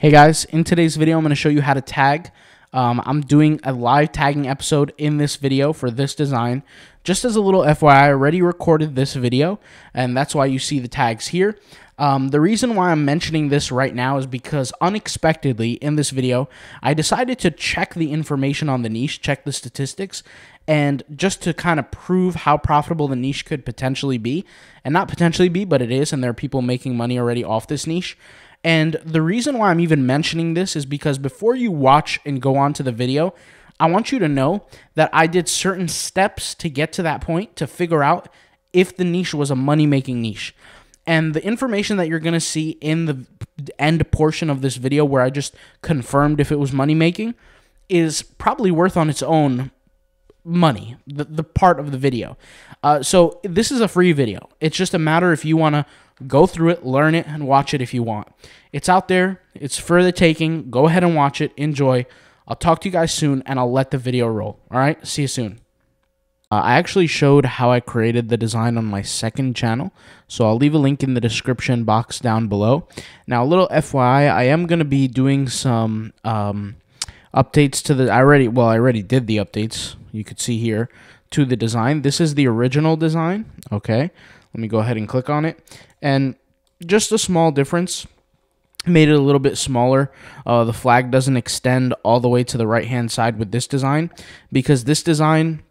Hey guys, in today's video, I'm going to show you how to tag. Um, I'm doing a live tagging episode in this video for this design. Just as a little FYI, I already recorded this video, and that's why you see the tags here. Um, the reason why I'm mentioning this right now is because unexpectedly in this video, I decided to check the information on the niche, check the statistics, and just to kind of prove how profitable the niche could potentially be, and not potentially be, but it is, and there are people making money already off this niche. And the reason why I'm even mentioning this is because before you watch and go on to the video, I want you to know that I did certain steps to get to that point to figure out if the niche was a money making niche. And the information that you're going to see in the end portion of this video, where I just confirmed if it was money making, is probably worth on its own money, the, the part of the video. Uh, so this is a free video. It's just a matter if you want to Go through it, learn it, and watch it if you want. It's out there. It's for the taking. Go ahead and watch it. Enjoy. I'll talk to you guys soon, and I'll let the video roll. All right? See you soon. Uh, I actually showed how I created the design on my second channel, so I'll leave a link in the description box down below. Now, a little FYI, I am going to be doing some um, updates to the. I already well, I already did the updates. You could see here to the design. This is the original design. Okay, let me go ahead and click on it. And just a small difference made it a little bit smaller. Uh, the flag doesn't extend all the way to the right hand side with this design because this design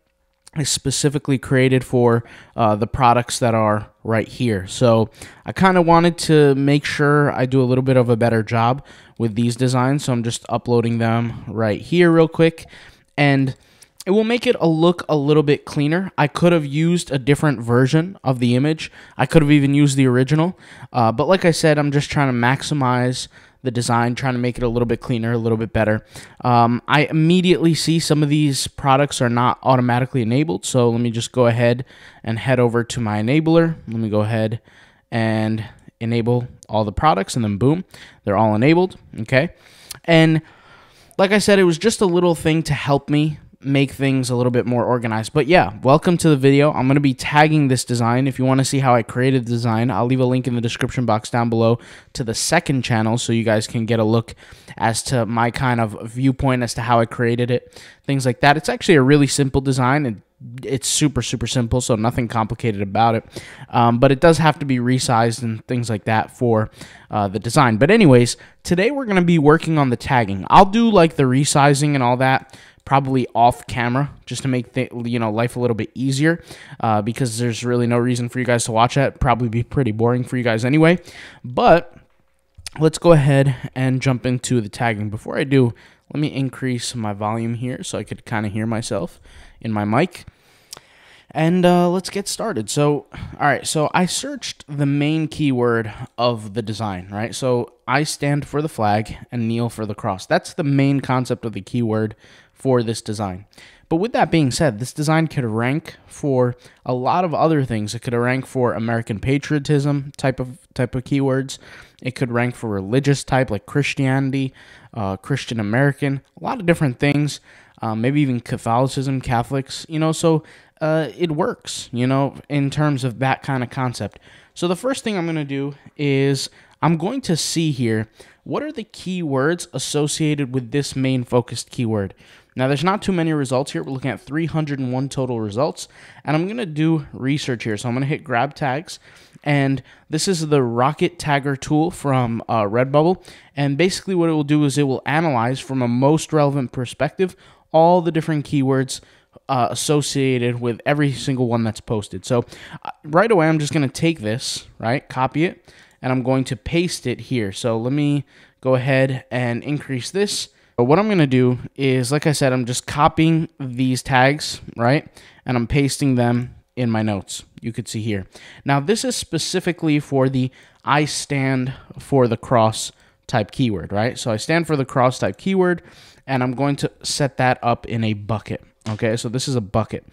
is specifically created for uh, the products that are right here. So I kind of wanted to make sure I do a little bit of a better job with these designs. So I'm just uploading them right here real quick. And it will make it a look a little bit cleaner. I could have used a different version of the image. I could have even used the original. Uh, but like I said, I'm just trying to maximize the design, trying to make it a little bit cleaner, a little bit better. Um, I immediately see some of these products are not automatically enabled. So let me just go ahead and head over to my enabler. Let me go ahead and enable all the products and then boom, they're all enabled. Okay. And like I said, it was just a little thing to help me make things a little bit more organized. But yeah, welcome to the video. I'm going to be tagging this design. If you want to see how I created the design, I'll leave a link in the description box down below to the second channel so you guys can get a look as to my kind of viewpoint as to how I created it, things like that. It's actually a really simple design and it's super super simple so nothing complicated about it um, but it does have to be resized and things like that for uh, the design but anyways today we're going to be working on the tagging i'll do like the resizing and all that probably off camera just to make th- you know life a little bit easier uh, because there's really no reason for you guys to watch that probably be pretty boring for you guys anyway but let's go ahead and jump into the tagging before i do let me increase my volume here so i could kind of hear myself in my mic and uh, let's get started. So, all right, so I searched the main keyword of the design, right? So I stand for the flag and kneel for the cross. That's the main concept of the keyword for this design. But with that being said, this design could rank for a lot of other things. It could rank for American patriotism type of type of keywords. It could rank for religious type like Christianity, uh, Christian American, a lot of different things. Um, maybe even Catholicism, Catholics. You know, so uh, it works. You know, in terms of that kind of concept. So the first thing I'm going to do is I'm going to see here what are the keywords associated with this main focused keyword. Now, there's not too many results here. We're looking at 301 total results, and I'm going to do research here. So I'm going to hit grab tags, and this is the Rocket Tagger tool from uh, Redbubble. And basically, what it will do is it will analyze from a most relevant perspective all the different keywords uh, associated with every single one that's posted. So uh, right away, I'm just going to take this, right, copy it, and I'm going to paste it here. So let me go ahead and increase this but what I'm going to do is, like I said, I'm just copying these tags, right? And I'm pasting them in my notes. You could see here. Now, this is specifically for the I stand for the cross type keyword, right? So I stand for the cross type keyword, and I'm going to set that up in a bucket. Okay, so this is a bucket.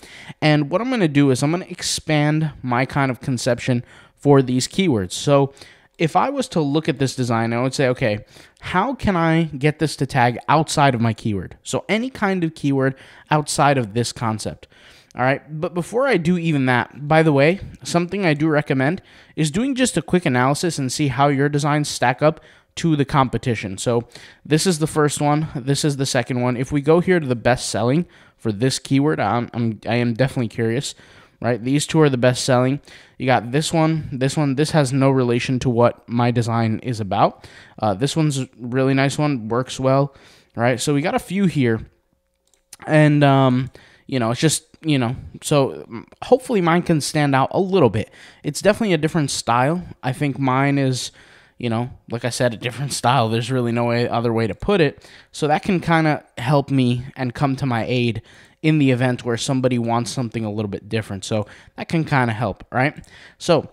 And what I'm going to do is I'm going to expand my kind of conception for these keywords. So if I was to look at this design, I would say, okay, how can I get this to tag outside of my keyword? So any kind of keyword outside of this concept. All right, but before I do even that, by the way, something I do recommend is doing just a quick analysis and see how your designs stack up to the competition. So this is the first one. This is the second one. If we go here to the best selling for this keyword, I'm, I'm I am definitely curious. Right, these two are the best selling. You got this one, this one. This has no relation to what my design is about. Uh, this one's really nice one, works well. Right, so we got a few here, and um, you know, it's just you know, so hopefully mine can stand out a little bit. It's definitely a different style. I think mine is you know, like I said, a different style. There's really no way, other way to put it. So that can kind of help me and come to my aid in the event where somebody wants something a little bit different. So that can kind of help, right? So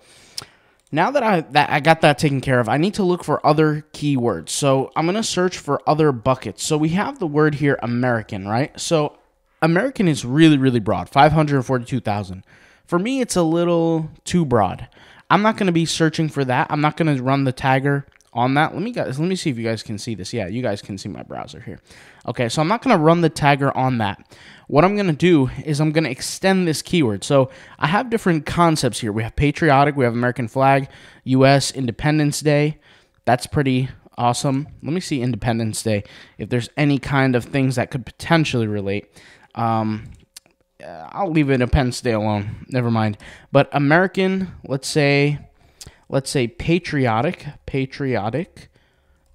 now that I that I got that taken care of, I need to look for other keywords. So I'm going to search for other buckets. So we have the word here American, right? So American is really really broad, 542,000. For me it's a little too broad. I'm not going to be searching for that. I'm not going to run the tagger on that. Let me guys let me see if you guys can see this. Yeah, you guys can see my browser here. Okay, so I'm not going to run the tagger on that. What I'm going to do is I'm going to extend this keyword. So I have different concepts here. We have patriotic, we have American flag, US Independence Day. That's pretty awesome. Let me see Independence Day if there's any kind of things that could potentially relate. Um, I'll leave it Independence Day alone. Never mind. But American, let's say, let's say patriotic, patriotic,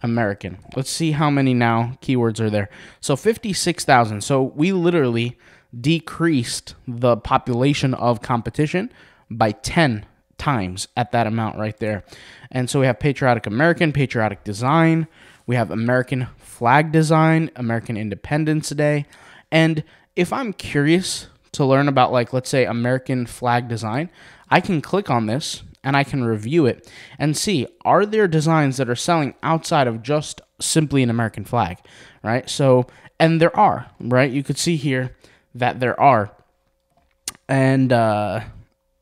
American. Let's see how many now keywords are there. So 56,000. So we literally decreased the population of competition by 10 times at that amount right there. And so we have patriotic American, patriotic design, we have American flag design, American Independence Day. And if I'm curious to learn about like let's say American flag design, I can click on this and I can review it and see are there designs that are selling outside of just simply an American flag, right? So and there are, right? You could see here that there are. And uh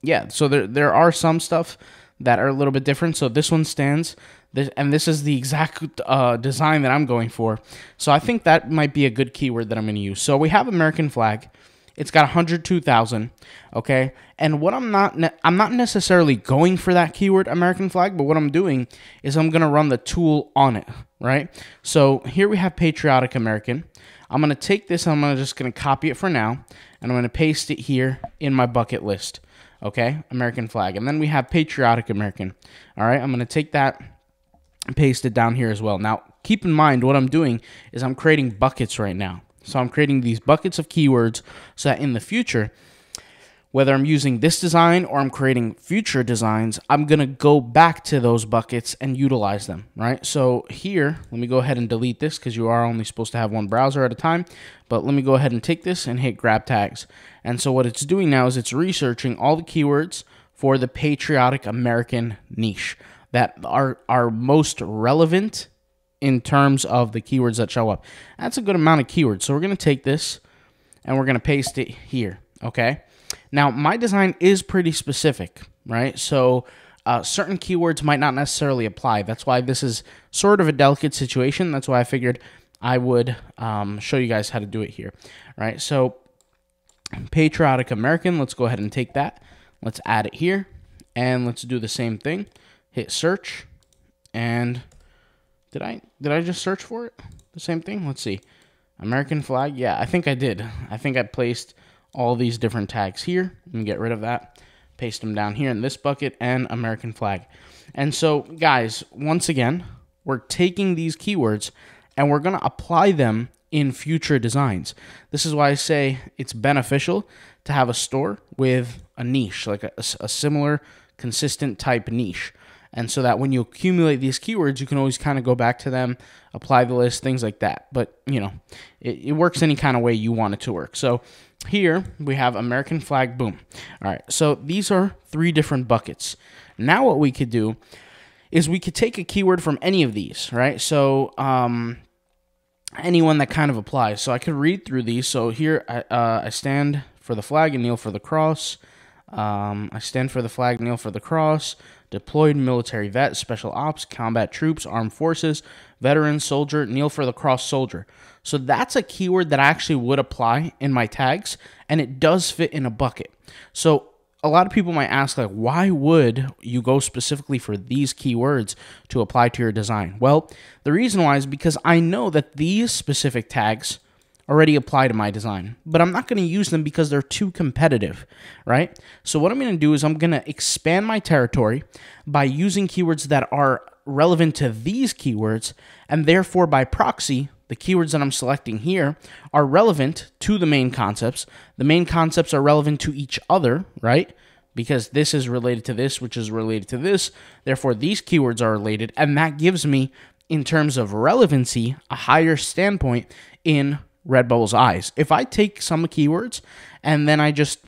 yeah, so there there are some stuff that are a little bit different. So this one stands this, and this is the exact uh, design that I'm going for. So I think that might be a good keyword that I'm going to use. So we have American flag. It's got 102,000, okay? And what I'm not I'm not necessarily going for that keyword American flag, but what I'm doing is I'm going to run the tool on it, right? So here we have patriotic American. I'm going to take this I'm gonna just going to copy it for now and I'm going to paste it here in my bucket list. Okay? American flag. And then we have patriotic American. All right? I'm going to take that and paste it down here as well. Now, keep in mind what I'm doing is I'm creating buckets right now. So I'm creating these buckets of keywords so that in the future, whether I'm using this design or I'm creating future designs, I'm going to go back to those buckets and utilize them, right? So here, let me go ahead and delete this because you are only supposed to have one browser at a time. But let me go ahead and take this and hit grab tags. And so what it's doing now is it's researching all the keywords for the patriotic American niche that are, are most relevant in terms of the keywords that show up. That's a good amount of keywords. So we're going to take this and we're going to paste it here, okay? Now, my design is pretty specific, right? So uh, certain keywords might not necessarily apply. That's why this is sort of a delicate situation. That's why I figured I would um, show you guys how to do it here, right? So patriotic American, let's go ahead and take that. Let's add it here, and let's do the same thing. Hit search, and did I did I just search for it? The same thing? Let's see. American flag? Yeah, I think I did. I think I placed all these different tags here. Let me get rid of that. Paste them down here in this bucket and American flag. And so, guys, once again, we're taking these keywords and we're going to apply them in future designs. This is why I say it's beneficial to have a store with a niche, like a, a similar, consistent type niche. And so that when you accumulate these keywords, you can always kind of go back to them, apply the list, things like that. But, you know, it, it works any kind of way you want it to work. So here we have American flag, boom. All right, so these are three different buckets. Now what we could do is we could take a keyword from any of these, right? So um, anyone that kind of applies. So I could read through these. So here I, uh, I stand for the flag and kneel for the cross. Um, I stand for the flag, kneel for the cross deployed military vet, special ops, combat troops, armed forces, veteran, soldier, kneel for the cross soldier. So that's a keyword that I actually would apply in my tags, and it does fit in a bucket. So a lot of people might ask like why would you go specifically for these keywords to apply to your design? Well, the reason why is because I know that these specific tags already apply to my design, but I'm not going to use them because they're too competitive, right? So what I'm going to do is I'm going to expand my territory by using keywords that are relevant to these keywords and therefore by proxy the keywords that I'm selecting here are relevant to the main concepts. The main concepts are relevant to each other, right? Because this is related to this, which is related to this. Therefore, these keywords are related. And that gives me, in terms of relevancy, a higher standpoint in Redbubble's eyes. If I take some keywords and then I just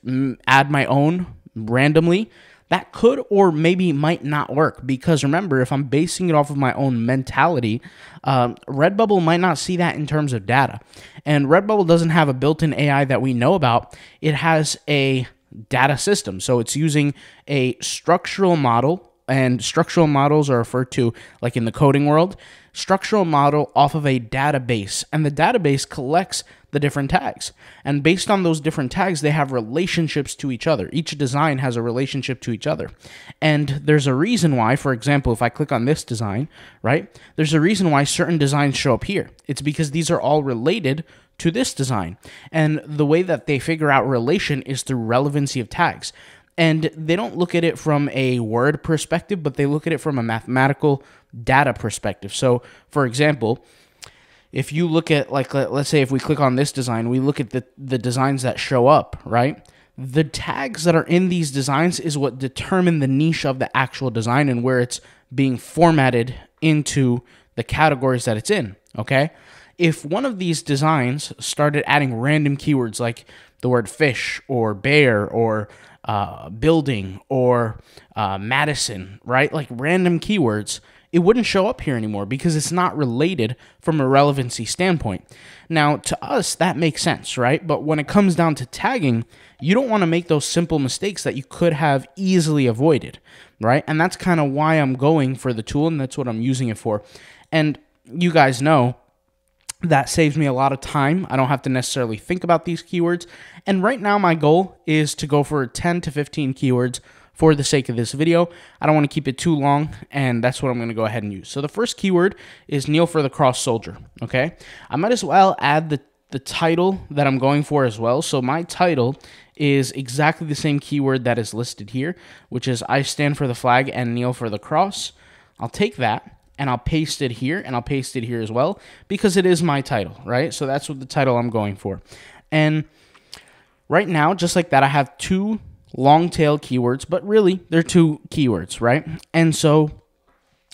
add my own randomly, that could or maybe might not work because remember, if I'm basing it off of my own mentality, um, Redbubble might not see that in terms of data. And Redbubble doesn't have a built in AI that we know about, it has a data system. So it's using a structural model, and structural models are referred to, like in the coding world, structural model off of a database. And the database collects the different tags. And based on those different tags, they have relationships to each other. Each design has a relationship to each other. And there's a reason why, for example, if I click on this design, right, there's a reason why certain designs show up here. It's because these are all related to this design. And the way that they figure out relation is through relevancy of tags. And they don't look at it from a word perspective, but they look at it from a mathematical data perspective. So, for example, if you look at like let, us say if we click on this design, we look at the the designs that show up, right? The tags that are in these designs is what determine the niche of the actual design and where it's being formatted into the categories that it's in, okay? If one of these designs started adding random keywords like the word fish or bear or uh, building or uh, Madison, right? Like random keywords, it wouldn't show up here anymore because it's not related from a relevancy standpoint. Now, to us, that makes sense, right? But when it comes down to tagging, you don't want to make those simple mistakes that you could have easily avoided, right? And that's kind of why I'm going for the tool and that's what I'm using it for. And you guys know that saves me a lot of time. I don't have to necessarily think about these keywords. And right now, my goal is to go for 10 to 15 keywords for the sake of this video. I don't want to keep it too long, and that's what I'm going to go ahead and use. So the first keyword is kneel for the cross soldier, okay? I might as well add the, the title that I'm going for as well. So my title is exactly the same keyword that is listed here, which is I stand for the flag and kneel for the cross. I'll take that and I'll paste it here and I'll paste it here as well because it is my title, right? So that's what the title I'm going for. And right now, just like that, I have two long tail keywords, but really they're two keywords, right? And so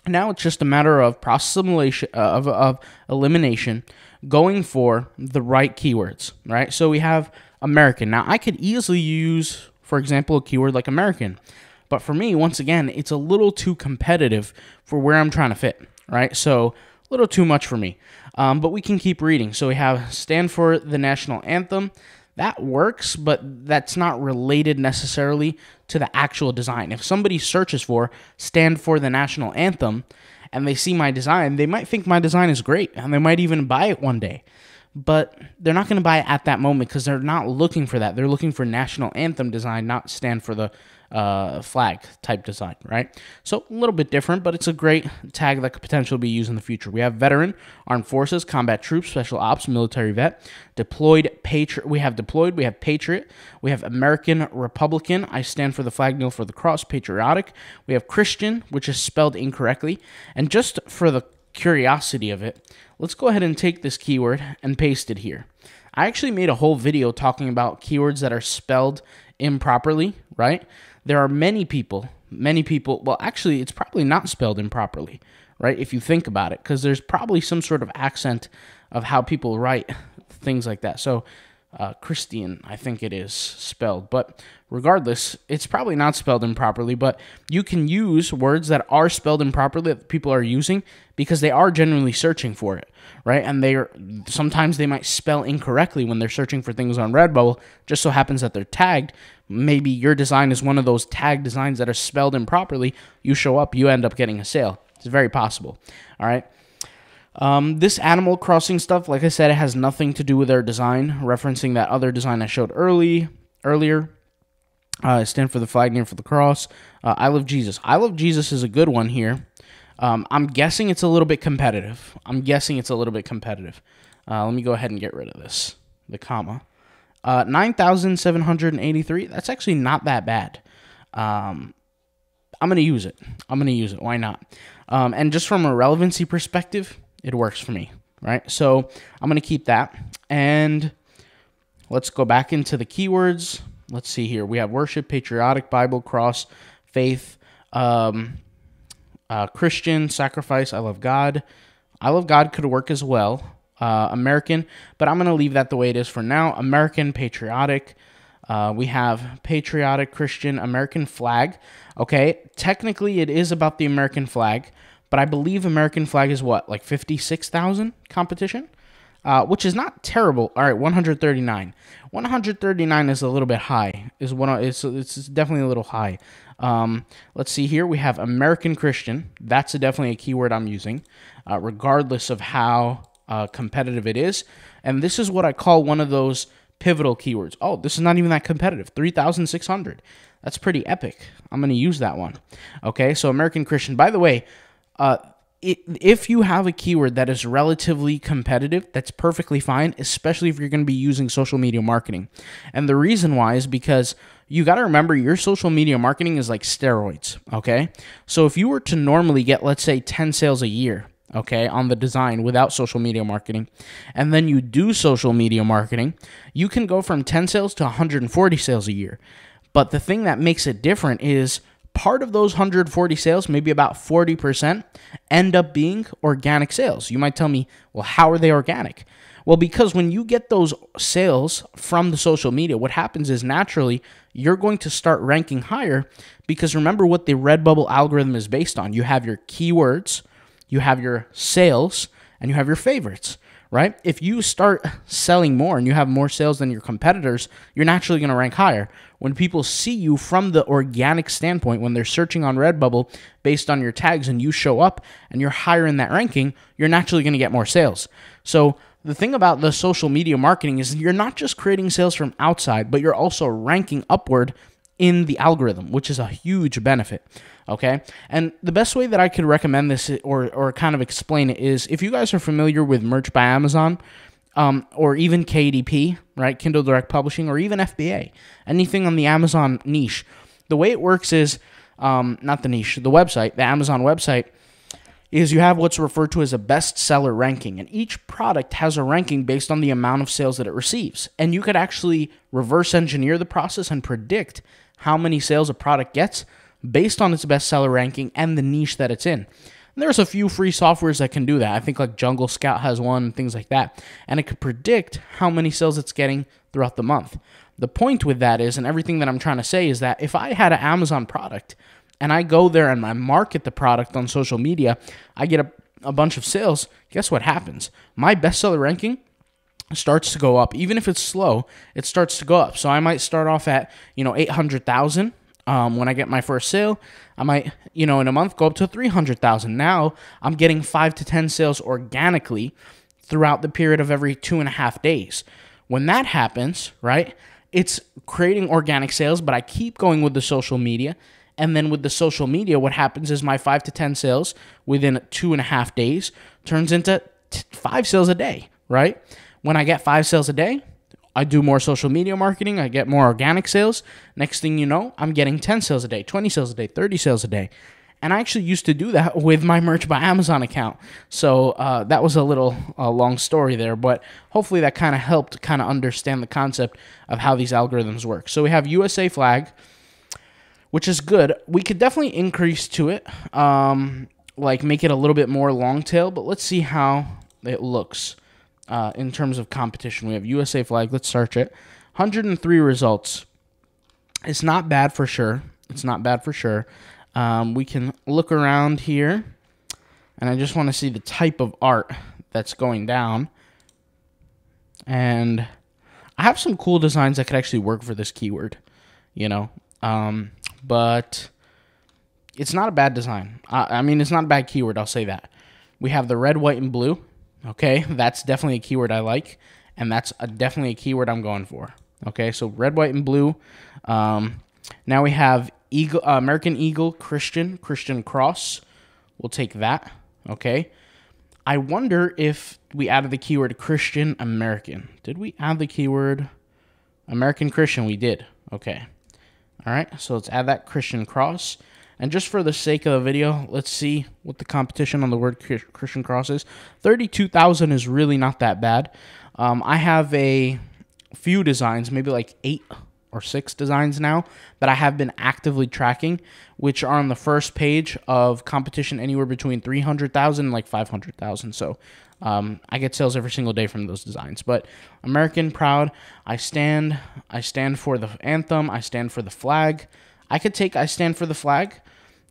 now it's just a matter of process uh, of, of elimination going for the right keywords, right? So we have American. Now I could easily use, for example, a keyword like American. But for me, once again, it's a little too competitive for where I'm trying to fit, right? So a little too much for me. Um, but we can keep reading. So we have stand for the national anthem that works, but that's not related necessarily to the actual design. If somebody searches for stand for the national anthem and they see my design, they might think my design is great and they might even buy it one day. But they're not going to buy it at that moment because they're not looking for that. They're looking for national anthem design, not stand for the uh, flag type design, right? So a little bit different, but it's a great tag that could potentially be used in the future. We have veteran, armed forces, combat troops, special ops, military vet, deployed patriot. We have deployed. We have patriot. We have American Republican. I stand for the flag, kneel for the cross, patriotic. We have Christian, which is spelled incorrectly. And just for the curiosity of it, let's go ahead and take this keyword and paste it here. I actually made a whole video talking about keywords that are spelled improperly, right? There are many people, many people, well, actually, it's probably not spelled improperly, right? If you think about it, because there's probably some sort of accent of how people write things like that. So, uh, Christian, I think it is spelled. But regardless, it's probably not spelled improperly. But you can use words that are spelled improperly that people are using because they are genuinely searching for it, right? And they are sometimes they might spell incorrectly when they're searching for things on Redbubble. Just so happens that they're tagged, maybe your design is one of those tag designs that are spelled improperly, you show up, you end up getting a sale. It's very possible. All right. Um, this Animal Crossing stuff, like I said, it has nothing to do with their design, referencing that other design I showed early earlier. Uh, stand for the flag, kneel for the cross. Uh, I love Jesus. I love Jesus is a good one here. Um, I'm guessing it's a little bit competitive. I'm guessing it's a little bit competitive. Uh, let me go ahead and get rid of this, the comma. Uh, 9,783. That's actually not that bad. Um, I'm going to use it. I'm going to use it. Why not? Um, and just from a relevancy perspective, it works for me, right? So I'm going to keep that. And let's go back into the keywords. Let's see here. We have worship, patriotic, Bible, cross, faith, um, uh, Christian, sacrifice, I love God. I love God could work as well. Uh, American, but I'm going to leave that the way it is for now. American, patriotic. Uh, we have patriotic, Christian, American flag. Okay, technically it is about the American flag, but I believe American flag is what, like 56,000 competition? Uh, which is not terrible. All right, 139. 139 is a little bit high. Is one. It's it's definitely a little high. Um, let's see here. We have American Christian. That's a, definitely a keyword I'm using, uh, regardless of how uh, competitive it is. And this is what I call one of those pivotal keywords. Oh, this is not even that competitive. 3,600. That's pretty epic. I'm going to use that one. Okay, so American Christian. By the way, uh, if you have a keyword that is relatively competitive, that's perfectly fine, especially if you're going to be using social media marketing. And the reason why is because you got to remember your social media marketing is like steroids, okay? So if you were to normally get, let's say, 10 sales a year, okay, on the design without social media marketing, and then you do social media marketing, you can go from 10 sales to 140 sales a year. But the thing that makes it different is part of those 140 sales, maybe about 40%, end up being organic sales. You might tell me, well, how are they organic? Well, because when you get those sales from the social media, what happens is naturally you're going to start ranking higher because remember what the Redbubble algorithm is based on. You have your keywords, you have your sales, and you have your favorites, right? If you start selling more and you have more sales than your competitors, you're naturally going to rank higher. When people see you from the organic standpoint, when they're searching on Redbubble based on your tags and you show up and you're higher in that ranking, you're naturally going to get more sales. So, the thing about the social media marketing is you're not just creating sales from outside, but you're also ranking upward in the algorithm, which is a huge benefit. Okay. And the best way that I could recommend this or, or kind of explain it is if you guys are familiar with Merch by Amazon, um, or even KDP, right? Kindle Direct Publishing, or even FBA, anything on the Amazon niche. The way it works is um, not the niche, the website, the Amazon website is you have what's referred to as a bestseller ranking, and each product has a ranking based on the amount of sales that it receives. And you could actually reverse engineer the process and predict how many sales a product gets based on its bestseller ranking and the niche that it's in. And there's a few free softwares that can do that. I think like Jungle Scout has one, things like that. And it could predict how many sales it's getting throughout the month. The point with that is, and everything that I'm trying to say is that if I had an Amazon product and I go there and I market the product on social media, I get a, a bunch of sales. Guess what happens? My bestseller ranking starts to go up. Even if it's slow, it starts to go up. So I might start off at, you know, 800,000 um, when I get my first sale. I might, you know, in a month go up to 300,000. Now I'm getting five to 10 sales organically throughout the period of every two and a half days. When that happens, right, it's creating organic sales, but I keep going with the social media and then with the social media, what happens is my five to 10 sales within two and a half days turns into five sales a day, right? When I get five sales a day, I do more social media marketing, I get more organic sales. Next thing you know, I'm getting 10 sales a day, 20 sales a day, 30 sales a day. And I actually used to do that with my Merch by Amazon account. So uh, that was a little uh, long story there, but hopefully that kind of helped kind of understand the concept of how these algorithms work. So we have USA flag which is good. We could definitely increase to it, um, like make it a little bit more long tail, but let's see how it looks uh, in terms of competition. We have USA flag. Let's search it. 103 results. It's not bad for sure. It's not bad for sure. Um, we can look around here, and I just want to see the type of art that's going down. And I have some cool designs that could actually work for this keyword. You know, um, but it's not a bad design. I, I mean, it's not a bad keyword. I'll say that. We have the red, white, and blue. Okay, that's definitely a keyword I like, and that's a, definitely a keyword I'm going for. Okay, so red, white, and blue. Um, Now we have Eagle, uh, American Eagle, Christian, Christian Cross. We'll take that. Okay. I wonder if we added the keyword Christian American. Did we add the keyword American Christian? We did. Okay. All right. So let's add that Christian Cross. And just for the sake of the video, let's see what the competition on the word Christian Cross is. 32,000 is really not that bad. Um, I have a few designs, maybe like eight or six designs now that I have been actively tracking, which are on the first page of competition anywhere between 300,000 and like 500,000. So um, I get sales every single day from those designs. But American proud, I stand. I stand for the anthem. I stand for the flag. I could take I stand for the flag.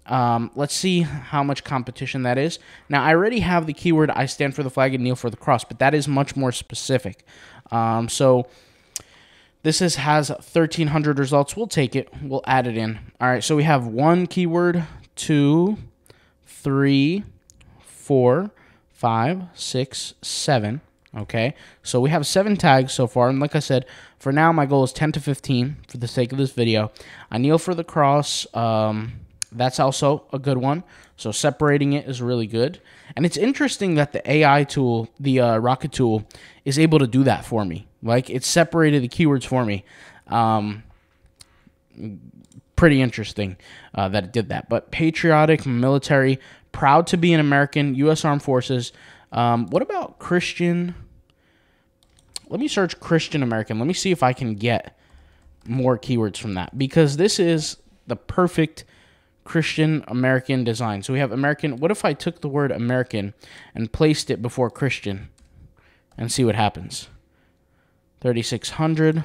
Um, let's see how much competition that is. Now, I already have the keyword I stand for the flag and kneel for the cross, but that is much more specific. Um, so this is, has 1,300 results. We'll take it. We'll add it in. All right, so we have one keyword, two, three, four, five, six, seven. Okay, so we have seven tags so far, and like I said, for now my goal is 10 to 15 for the sake of this video. I kneel for the cross. Um, that's also a good one. So separating it is really good. And it's interesting that the AI tool, the uh, Rocket tool, is able to do that for me. Like it separated the keywords for me. Um, pretty interesting uh, that it did that. But patriotic, military, proud to be an American, U.S. Armed Forces. Um, what about Christian? Let me search Christian American. Let me see if I can get more keywords from that because this is the perfect Christian American design. So we have American. What if I took the word American and placed it before Christian and see what happens? 3600.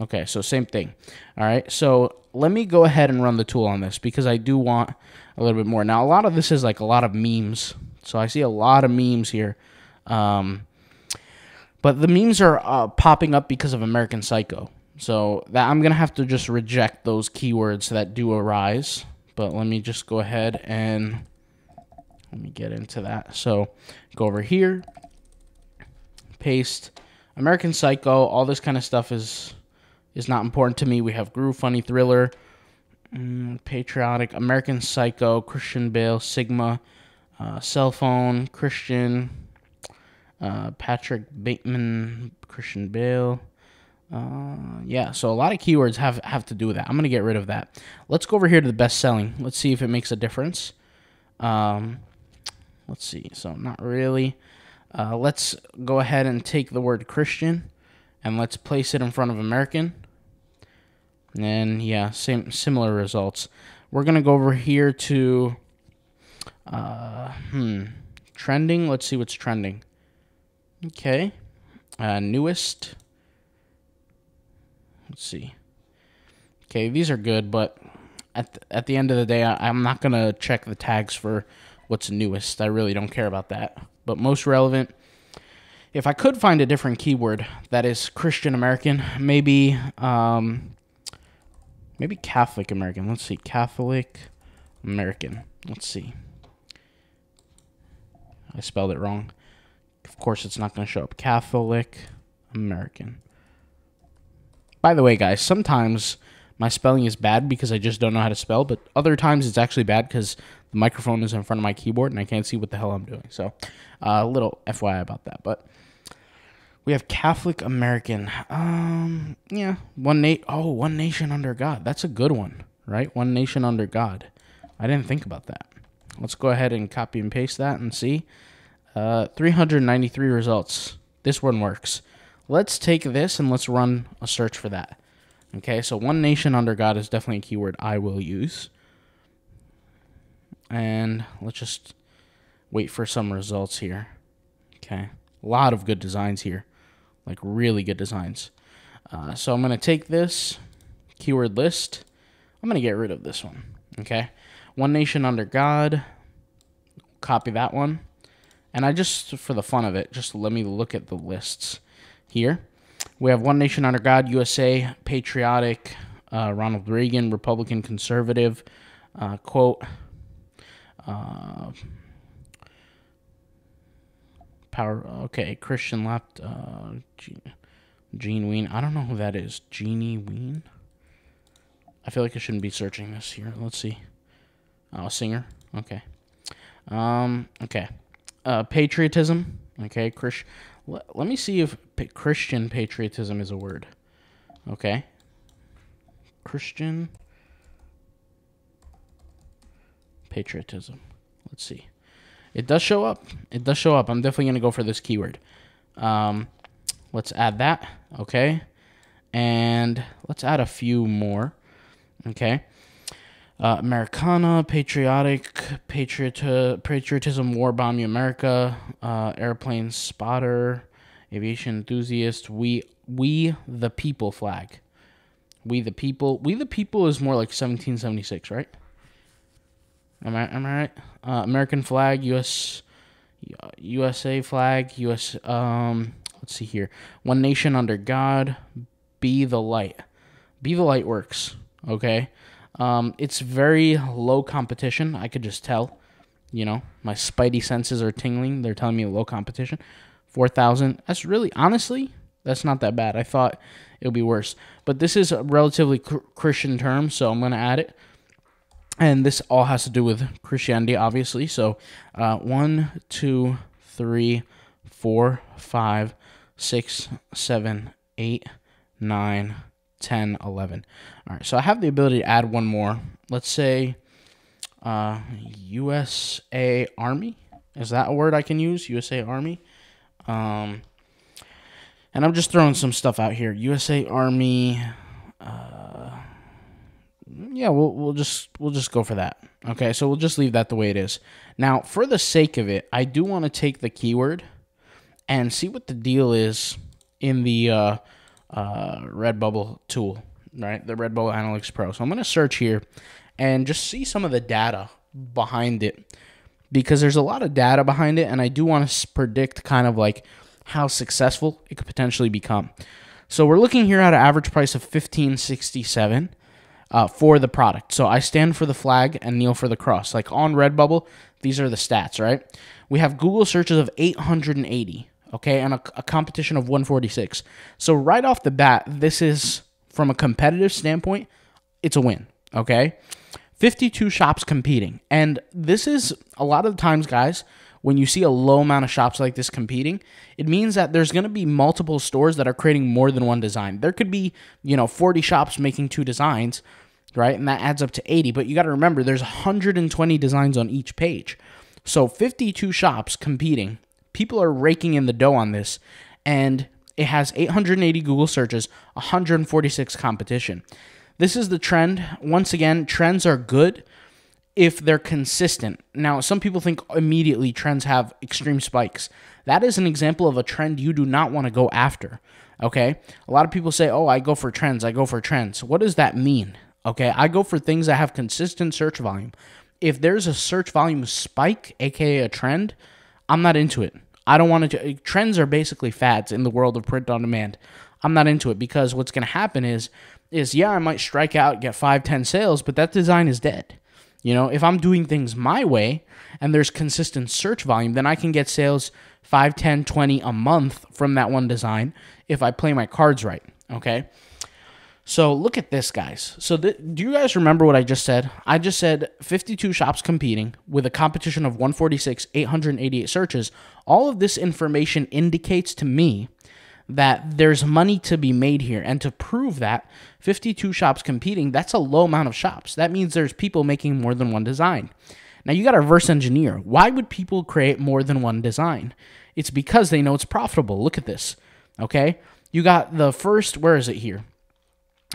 Okay, so same thing. All right, so let me go ahead and run the tool on this because I do want a little bit more. Now, a lot of this is like a lot of memes. So I see a lot of memes here. Um, but the memes are uh, popping up because of American Psycho. So that I'm to have to just reject those keywords that do arise. But let me just go ahead and let me get into that. So go over here, paste American Psycho. All this kind of stuff is is not important to me. We have Groove, Funny, Thriller, mm, Patriotic, American Psycho, Christian Bale, Sigma, uh, Cell Phone, Christian, uh, Patrick Bateman, Christian Bale. Uh, yeah, so a lot of keywords have, have to do with that. I'm going to get rid of that. Let's go over here to the best selling. Let's see if it makes a difference. Um, let's see. So not really. Uh, let's go ahead and take the word Christian and let's place it in front of American. And yeah, same similar results. We're going to go over here to uh, hmm, trending. Let's see what's trending. Okay. Uh, newest. Let's see. Okay, these are good, but at the, at the end of the day, I, I'm not gonna check the tags for what's newest. I really don't care about that. But most relevant. If I could find a different keyword that is Christian American, maybe um, maybe Catholic American. Let's see, Catholic American. Let's see. I spelled it wrong. Of course, it's not going to show up. Catholic American. By the way, guys, sometimes my spelling is bad because I just don't know how to spell, but other times it's actually bad because the microphone is in front of my keyboard and I can't see what the hell I'm doing. So, uh, a little FYI about that. But we have Catholic American. Um, yeah, one nation. Oh, one nation under God. That's a good one, right? One nation under God. I didn't think about that. Let's go ahead and copy and paste that and see. Uh, 393 results. This one works. Let's take this and let's run a search for that. Okay, so one nation under God is definitely a keyword I will use. And let's just wait for some results here. Okay, a lot of good designs here, like really good designs. Uh, so I'm going to take this keyword list. I'm going to get rid of this one. Okay, one nation under God. Copy that one. And I just, for the fun of it, just let me look at the lists here. We have One Nation Under God, USA, Patriotic, uh, Ronald Reagan, Republican Conservative, uh, quote, uh, power, okay, Christian left, uh, Gene, Gene Ween. I don't know who that is. Jeannie Ween? I feel like I shouldn't be searching this here. Let's see. Oh, singer. Okay. Um. Okay. Uh, patriotism. Okay. Chris. Let, let me see if pa- Christian patriotism is a word. Okay. Christian patriotism. Let's see. It does show up. It does show up. I'm definitely going to go for this keyword. Um, let's add that. Okay. And let's add a few more. Okay. Uh, Americana, patriotic, patriot, patriotism, war bomb America, uh, airplane spotter, aviation enthusiast, we, we the people flag. We the people. We the people is more like 1776, right? Am I am I right? Uh, American flag, U.S. USA flag, U.S. Um, let's see here. One nation under God. Be the light. Be the light works. Okay. Um, it's very low competition. I could just tell. You know, my spidey senses are tingling. They're telling me low competition. Four thousand. That's really honestly, that's not that bad. I thought it would be worse. But this is a relatively cr- Christian term, so I'm gonna add it and this all has to do with Christianity, obviously. So, uh, one, two, three, four, five, six, seven, eight, nine, ten, eleven. All right, so I have the ability to add one more. Let's say uh, USA Army. Is that a word I can use? USA Army. Um, and I'm just throwing some stuff out here. USA Army. Uh, yeah, we'll we'll just we'll just go for that. Okay, so we'll just leave that the way it is. Now, for the sake of it, I do want to take the keyword and see what the deal is in the uh, uh, Redbubble tool, right? The Redbubble Analytics Pro. So I'm going to search here and just see some of the data behind it because there's a lot of data behind it, and I do want to predict kind of like how successful it could potentially become. So we're looking here at an average price of 1567 uh, for the product. So I stand for the flag and kneel for the cross. Like on Redbubble, these are the stats, right? We have Google searches of 880, okay, and a, a competition of 146. So right off the bat, this is from a competitive standpoint, it's a win, okay? 52 shops competing. And this is a lot of times, guys, when you see a low amount of shops like this competing, it means that there's going to be multiple stores that are creating more than one design. There could be, you know, 40 shops making two designs, right? And that adds up to 80, but you got to remember there's 120 designs on each page. So 52 shops competing. People are raking in the dough on this and it has 880 Google searches, 146 competition. This is the trend. Once again, trends are good if they're consistent. Now, some people think immediately trends have extreme spikes. That is an example of a trend you do not want to go after. Okay? A lot of people say, oh, I go for trends, I go for trends. What does that mean? Okay? I go for things that have consistent search volume. If there's a search volume spike, aka a trend, I'm not into it. I don't want to. Trends are basically fads in the world of print on demand. I'm not into it because what's going to happen is, is yeah, I might strike out, get five, ten sales, but that design is dead. You know, if I'm doing things my way and there's consistent search volume, then I can get sales 5, 10, 20 a month from that one design if I play my cards right. Okay. So look at this, guys. So th- do you guys remember what I just said? I just said 52 shops competing with a competition of 146, 888 searches. All of this information indicates to me that there's money to be made here. And to prove that, 52 shops competing, that's a low amount of shops. That means there's people making more than one design. Now you got to reverse engineer. Why would people create more than one design? It's because they know it's profitable. Look at this. Okay? You got the first, where is it here?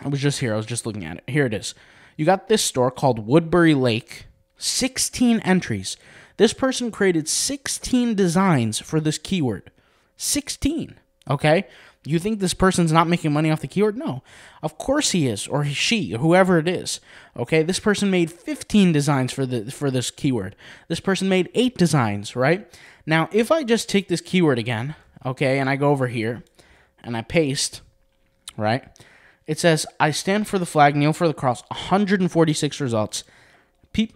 I was just here. I was just looking at it. Here it is. You got this store called Woodbury Lake, 16 entries. This person created 16 designs for this keyword. 16. Okay? You think this person's not making money off the keyword? No. Of course he is, or she, or whoever it is. Okay? This person made 15 designs for the for this keyword. This person made 8 designs, right? Now, if I just take this keyword again, okay, and I go over here and I paste, right? It says I stand for the flag, kneel for the cross, 146 results.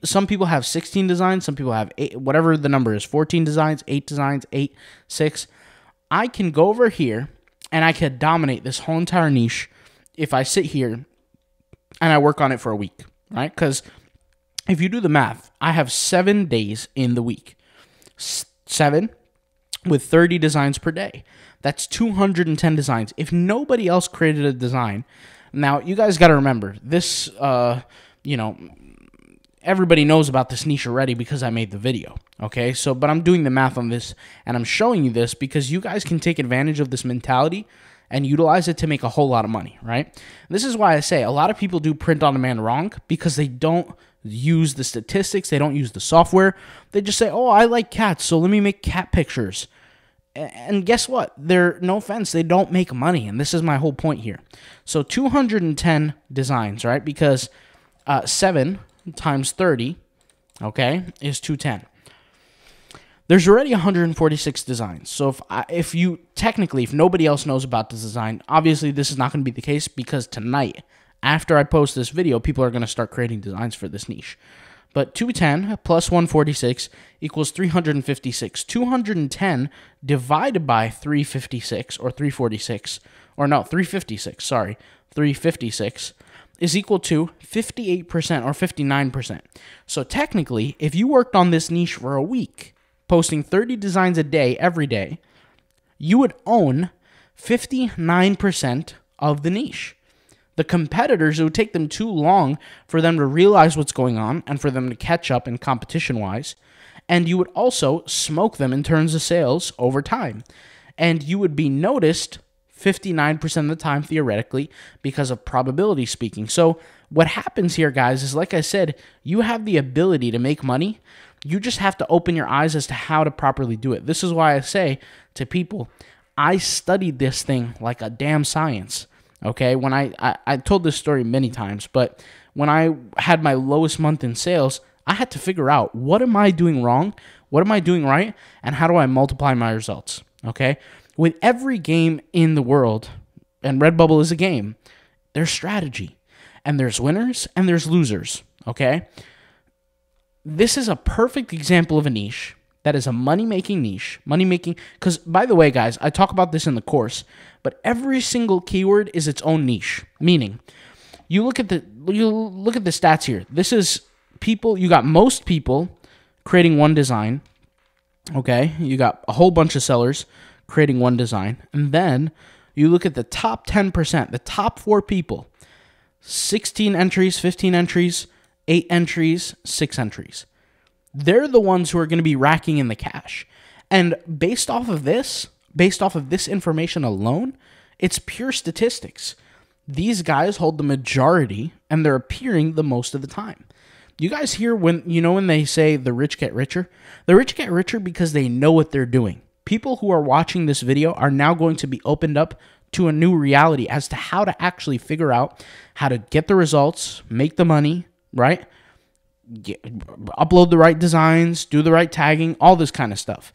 some people have 16 designs, some people have 8 whatever the number is, 14 designs, 8 designs, 8, 6 I can go over here and I can dominate this whole entire niche if I sit here and I work on it for a week, right? Because if you do the math, I have seven days in the week. Seven with 30 designs per day. That's 210 designs. If nobody else created a design, now you guys got to remember this, uh, you know, everybody knows about this niche already because I made the video. Okay, so but I'm doing the math on this and I'm showing you this because you guys can take advantage of this mentality and utilize it to make a whole lot of money, right? This is why I say a lot of people do print on demand wrong because they don't use the statistics, they don't use the software. They just say, "Oh, I like cats, so let me make cat pictures." And guess what? They're no offense, they don't make money, and this is my whole point here. So 210 designs, right? Because uh, 7 times 30, okay, is 210 there's already 146 designs. So if I, if you technically if nobody else knows about this design, obviously this is not going to be the case because tonight after I post this video, people are going to start creating designs for this niche. But 210 plus 146 equals 356. 210 divided by 356 or 346 or no, 356, sorry, 356 is equal to 58% or 59%. So technically, if you worked on this niche for a week, posting 30 designs a day every day, you would own 59% of the niche. The competitors, it would take them too long for them to realize what's going on and for them to catch up in competition wise. And you would also smoke them in terms of sales over time. And you would be noticed 59% of the time, theoretically, because of probability speaking. So, what happens here, guys, is like I said, you have the ability to make money you just have to open your eyes as to how to properly do it. This is why I say to people, I studied this thing like a damn science. Okay, when I, I, I told this story many times, but when I had my lowest month in sales, I had to figure out what am I doing wrong, what am I doing right, and how do I multiply my results. Okay, with every game in the world, and Redbubble is a game, there's strategy, and there's winners and there's losers. Okay, this is a perfect example of a niche that is a money making niche. Money making, because by the way, guys, I talk about this in the course, but every single keyword is its own niche. Meaning, you look at the you look at the stats here. This is people. You got most people creating one design. Okay, you got a whole bunch of sellers creating one design, and then you look at the top ten percent, the top four people, sixteen entries, fifteen entries eight entries, six entries. They're the ones who are going to be racking in the cash. And based off of this, based off of this information alone, it's pure statistics. These guys hold the majority and they're appearing the most of the time. You guys hear when you know when they say the rich get richer? The rich get richer because they know what they're doing. People who are watching this video are now going to be opened up to a new reality as to how to actually figure out how to get the results, make the money, right? Get, upload the right designs, do the right tagging, all this kind of stuff.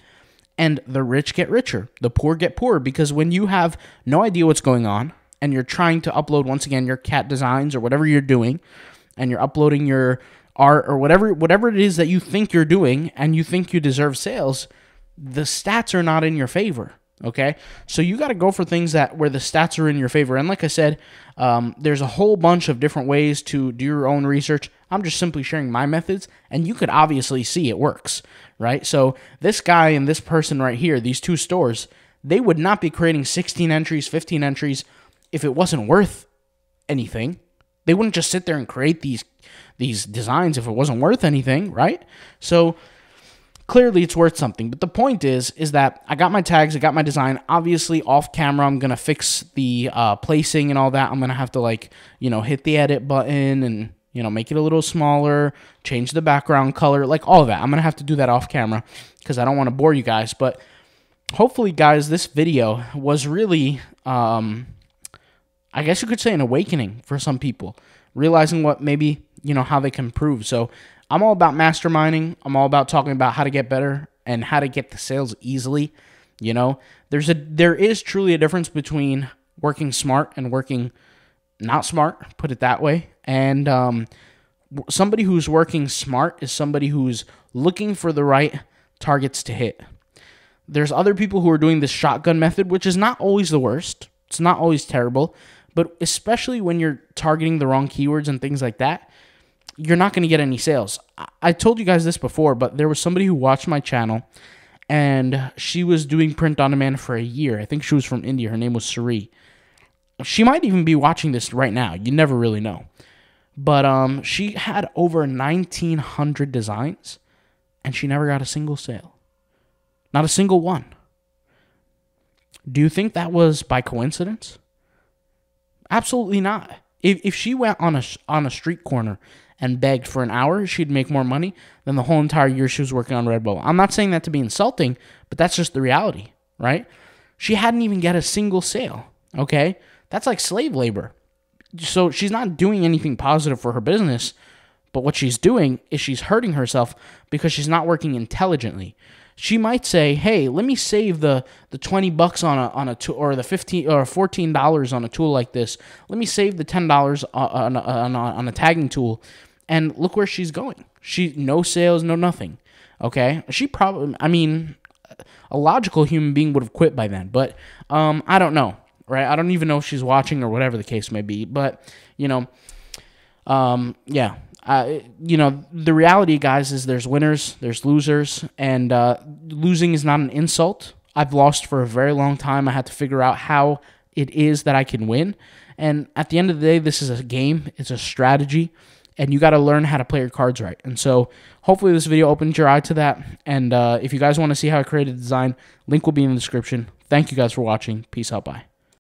And the rich get richer, the poor get poorer because when you have no idea what's going on and you're trying to upload once again your cat designs or whatever you're doing and you're uploading your art or whatever whatever it is that you think you're doing and you think you deserve sales, the stats are not in your favor. Okay, so you got to go for things that where the stats are in your favor. And like I said, um, there's a whole bunch of different ways to do your own research. I'm just simply sharing my methods, and you could obviously see it works, right? So this guy and this person right here, these two stores, they would not be creating 16 entries, 15 entries if it wasn't worth anything. They wouldn't just sit there and create these these designs if it wasn't worth anything, right? So clearly it's worth something. But the point is, is that I got my tags, I got my design. Obviously, off camera, I'm gonna fix the uh, placing and all that. I'm gonna have to like, you know, hit the edit button and you know make it a little smaller, change the background color, like all of that. I'm gonna have to do that off camera because I don't want to bore you guys. But hopefully, guys, this video was really, um, I guess you could say, an awakening for some people, realizing what maybe you know how they can improve. So I'm all about masterminding. I'm all about talking about how to get better and how to get the sales easily. You know, there's a there is truly a difference between working smart and working not smart, put it that way. And um, somebody who's working smart is somebody who's looking for the right targets to hit. There's other people who are doing this shotgun method, which is not always the worst. It's not always terrible, But especially when you're targeting the wrong keywords and things like that, you're not going to get any sales. I told you guys this before, but there was somebody who watched my channel and she was doing print on demand for a year. I think she was from India. Her name was Suri. She might even be watching this right now. You never really know. But um, she had over 1,900 designs and she never got a single sale. Not a single one. Do you think that was by coincidence? Absolutely not. If, if she went on a, on a street corner and begged for an hour, she'd make more money than the whole entire year she was working on Redbubble. I'm not saying that to be insulting, but that's just the reality, right? She hadn't even get a single sale, okay? That's like slave labor. So she's not doing anything positive for her business, but what she's doing is she's hurting herself because she's not working intelligently she might say, "Hey, let me save the the 20 bucks on a on a tool or the 15 or 14 dollars on a tool like this. Let me save the 10 dollars uh, on, on, on a tagging tool." And look where she's going. She no sales, no nothing. Okay? She probably I mean, a logical human being would have quit by then, but um I don't know, right? I don't even know if she's watching or whatever the case may be, but you know, um yeah, uh, you know, the reality, guys, is there's winners, there's losers, and uh, losing is not an insult. I've lost for a very long time. I had to figure out how it is that I can win. And at the end of the day, this is a game, it's a strategy, and you got to learn how to play your cards right. And so, hopefully, this video opened your eye to that. And uh, if you guys want to see how I created the design, link will be in the description. Thank you guys for watching. Peace out. Bye.